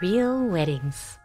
Real weddings.